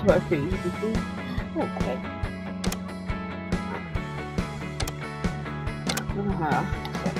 to my face before. Okay. Uh-huh.